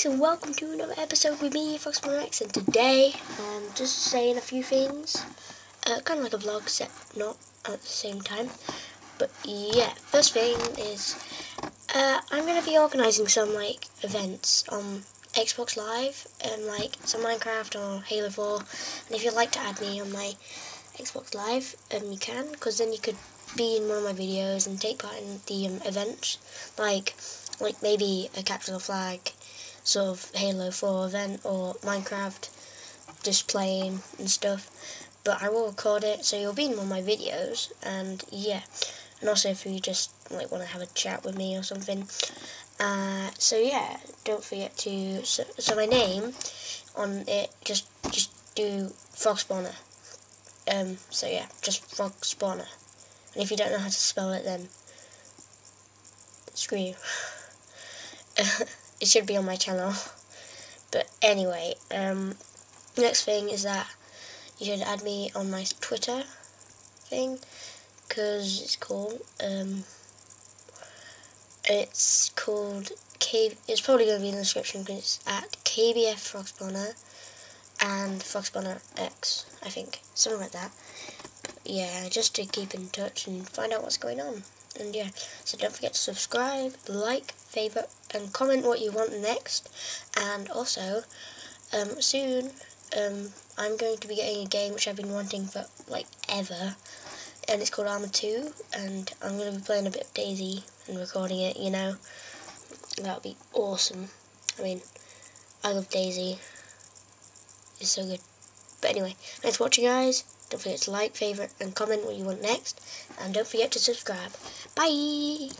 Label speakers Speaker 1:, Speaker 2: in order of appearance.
Speaker 1: guys, and welcome to another episode with me, FoxBonX, and today I'm just saying a few things, uh, kind of like a vlog, except not at the same time. But yeah, first thing is, uh, I'm going to be organising some, like, events on Xbox Live, and, like, some Minecraft or Halo 4, and if you'd like to add me on my Xbox Live, um, you can, because then you could be in one of my videos and take part in the um, events, like, like maybe a capture the flag sort of Halo 4 event or Minecraft just playing and stuff. But I will record it so you'll be in one of my videos and yeah. And also if you just like want to have a chat with me or something. Uh, so yeah don't forget to so, so my name on it just just do frog spawner. Um so yeah just frog spawner. And if you don't know how to spell it then screw you it should be on my channel. But anyway, um, next thing is that you should add me on my Twitter thing because it's cool. Um, it's called K. It's probably going to be in the description because it's at KBF Frogspawner and Frogspawner X, I think, something like that. But yeah, just to keep in touch and find out what's going on. And yeah, so don't forget to subscribe, like, favourite, and comment what you want next. And also, um, soon, um, I'm going to be getting a game which I've been wanting for, like, ever. And it's called Arma 2, and I'm going to be playing a bit of DayZ and recording it, you know. That would be awesome. I mean, I love DayZ. It's so good. But anyway, thanks for watching, guys. Don't forget to like, favourite, and comment what you want next. And don't forget to subscribe. Bye!